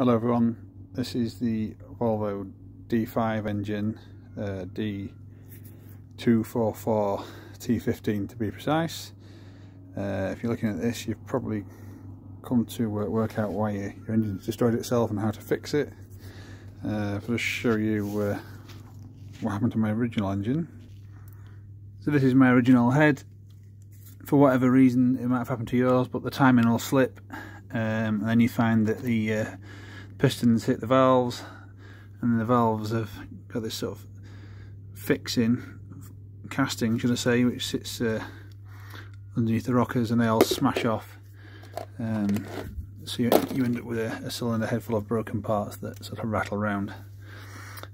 Hello everyone, this is the Volvo D5 engine, uh, D244 T15 to be precise. Uh, if you're looking at this you've probably come to work out why your, engine's destroyed itself and how to fix it. Uh, I'll just show you uh, what happened to my original engine. So this is my original head. For whatever reason it might have happened to yours but the timing will slip um, and then you find that the uh, pistons hit the valves and the valves have got this sort of fixing casting should I say which sits uh, underneath the rockers and they all smash off. Um, so you, you, end up with a, a, cylinder head full of broken parts that sort of rattle around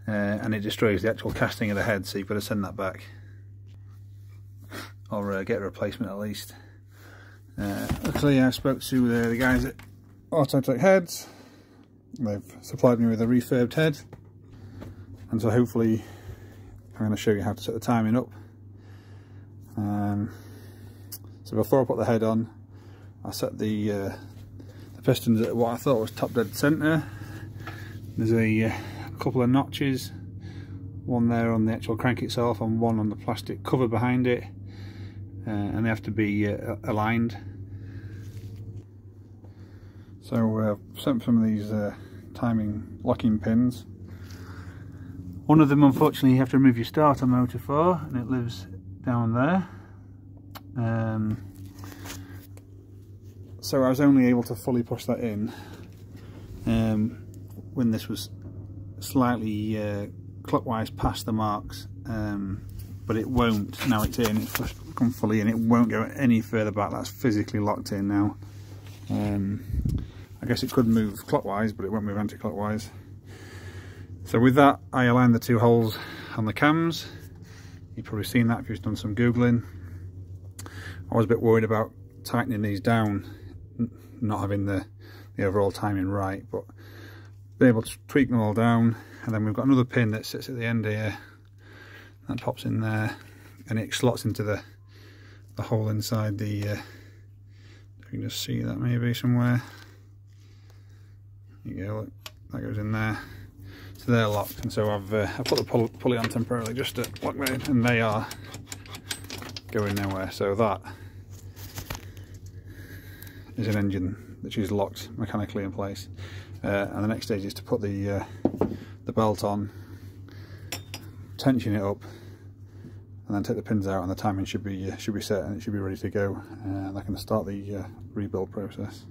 uh, and it destroys the actual casting of the head so you've got to send that back. Or uh, get a replacement at least. Uh, luckily I spoke to the, the guys at Autotech Heads They've supplied me with a refurbed head and so hopefully I'm going to show you how to set the timing up. Um, so before I put the head on I set the, uh, the pistons at what I thought was top dead centre. There's a, uh, couple of notches, one there on the actual crank itself and one on the plastic cover behind it uh, and they have to be uh, aligned. So I've sent some of these uh, timing locking pins. One of them unfortunately you have to remove your starter motor for and it lives down there. Um, so I was only able to fully push that in um, when this was slightly uh, clockwise past the marks um, but it won't now it's in it's come fully in it won't go any further back that's physically locked in now um, I guess it could move clockwise, but it won't move anti-clockwise. So with that, I aligned the two holes on the cams. You've probably seen that if you've done some Googling. I was a bit worried about tightening these down, not having the, the overall timing right, but been able to tweak them all down. And then we've got another pin that sits at the end here. That pops in there and it slots into the, the hole inside the, uh, you can just see that maybe somewhere you go, look, that goes in there. So they're locked, and so I've uh, I put the pull pulley on temporarily just to lock them in, and they are going nowhere. So that is an engine that is locked mechanically in place. Uh, and the next stage is to put the uh, the belt on, tension it up, and then take the pins out, and the timing should be uh, should be set, and it should be ready to go. And I can start the uh, rebuild process.